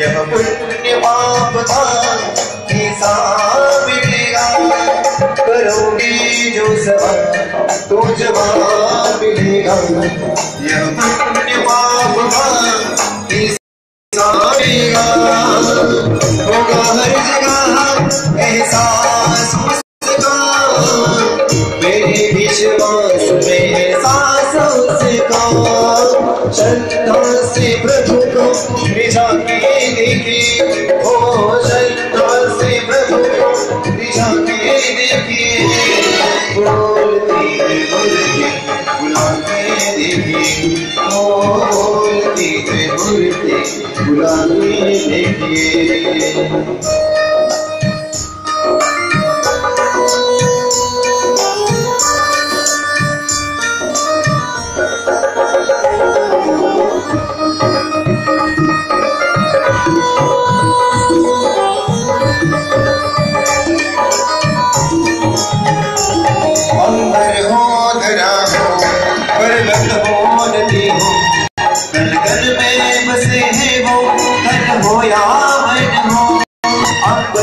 यह पुण्य पाप का हिसाब मिलेगा करोगे जो सवाल तो जवाब मिलेगा यह पुण्य पाप का हिसाब मिलेगा होगा हर जगह एहसास उसका मेरे विश्वास श्रद्धा से प्रभु को रिझा के देखिए ओ श्रद्धा से प्रभु को रिझा के देखिए बोलती बोलती बुलाते देखिए ओ बोलती बोलती बुलाते देखिए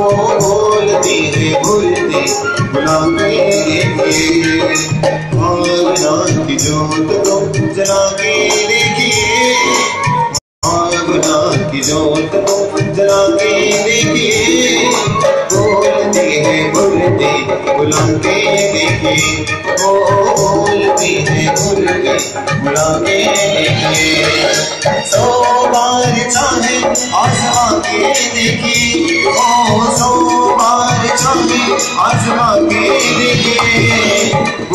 देखिए ओ बोलती है बोलती बुलाते देखिए भावना की जोत को जला के देखिए। भावना की जोत को जला के देखिए। बोलते हैं बोलते बुलाते देखिए। ओ बोलते हैं बोलते बुलाते देखिए। सौ बार चाहे आजमा के देखिए। ओ